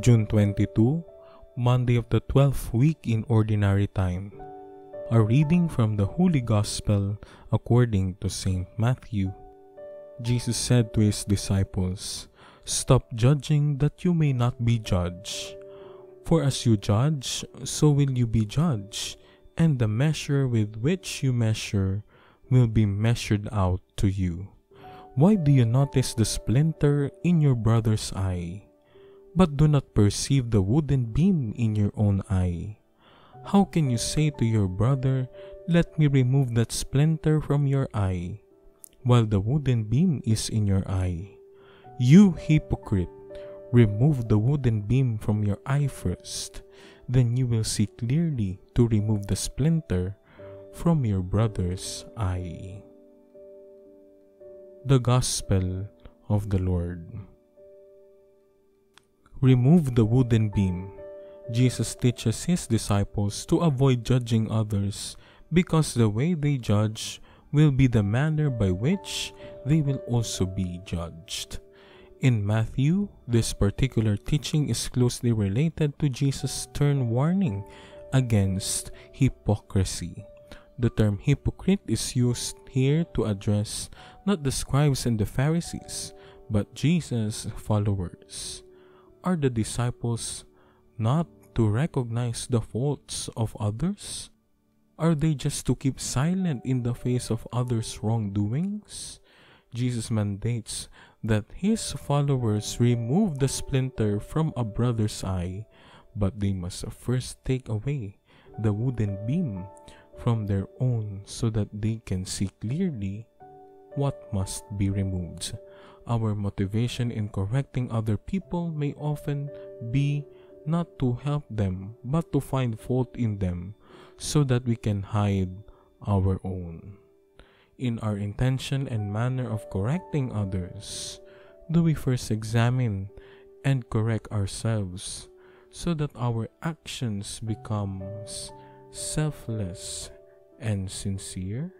June 22, Monday of the 12th week in Ordinary Time. A reading from the Holy Gospel according to St. Matthew. Jesus said to his disciples, Stop judging that you may not be judged. For as you judge, so will you be judged, and the measure with which you measure will be measured out to you. Why do you notice the splinter in your brother's eye, but do not perceive the wooden beam in your own eye? How can you say to your brother, Let me remove that splinter from your eye, while the wooden beam is in your eye? You hypocrite! Remove the wooden beam from your eye first, then you will see clearly to remove the splinter from your brother's eye. The Gospel of the Lord. Remove the wooden beam. Jesus teaches his disciples to avoid judging others because the way they judge will be the manner by which they will also be judged. In Matthew, this particular teaching is closely related to Jesus' stern warning against hypocrisy. The term hypocrite is used here to address not the scribes and the Pharisees, but Jesus' followers. Are the disciples not to recognize the faults of others? Are they just to keep silent in the face of others' wrongdoings? Jesus mandates that his followers remove the splinter from a brother's eye, but they must first take away the wooden beam from their own so that they can see clearly what must be removed. Our motivation in correcting other people may often be not to help them, but to find fault in them so that we can hide our own. In our intention and manner of correcting others, do we first examine and correct ourselves so that our actions becomes selfless and sincere?